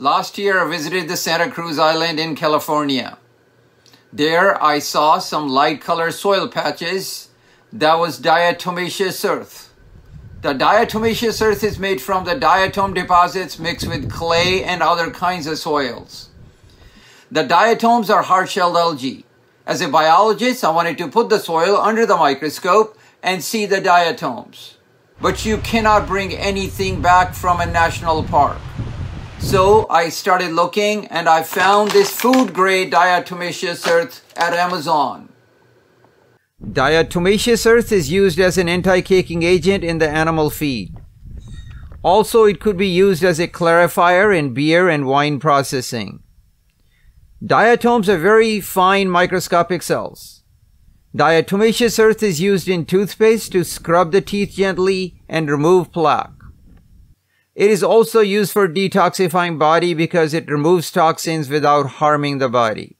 Last year I visited the Santa Cruz Island in California. There I saw some light colored soil patches that was diatomaceous earth. The diatomaceous earth is made from the diatom deposits mixed with clay and other kinds of soils. The diatoms are hard-shelled algae. As a biologist, I wanted to put the soil under the microscope and see the diatoms. But you cannot bring anything back from a national park. So I started looking and I found this food grade diatomaceous earth at Amazon. Diatomaceous earth is used as an anti-caking agent in the animal feed. Also, it could be used as a clarifier in beer and wine processing. Diatoms are very fine microscopic cells. Diatomaceous earth is used in toothpaste to scrub the teeth gently and remove plaque. It is also used for detoxifying body because it removes toxins without harming the body.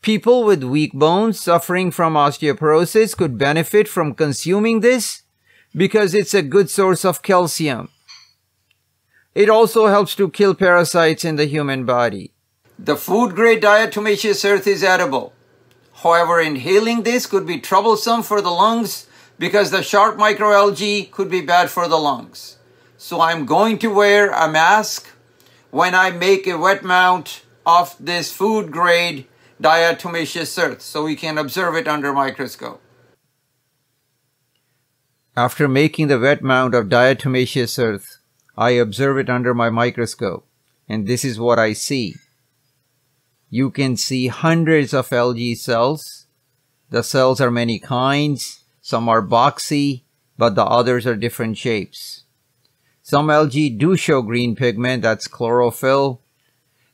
People with weak bones suffering from osteoporosis could benefit from consuming this because it's a good source of calcium. It also helps to kill parasites in the human body. The food grade diatomaceous earth is edible. However, inhaling this could be troublesome for the lungs because the sharp microalgae could be bad for the lungs. So I'm going to wear a mask when I make a wet mount of this food grade diatomaceous earth so we can observe it under microscope. After making the wet mount of diatomaceous earth, I observe it under my microscope and this is what I see. You can see hundreds of algae cells. The cells are many kinds. Some are boxy, but the others are different shapes. Some algae do show green pigment, that's chlorophyll.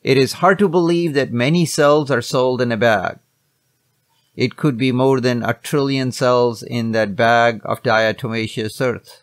It is hard to believe that many cells are sold in a bag. It could be more than a trillion cells in that bag of diatomaceous earth.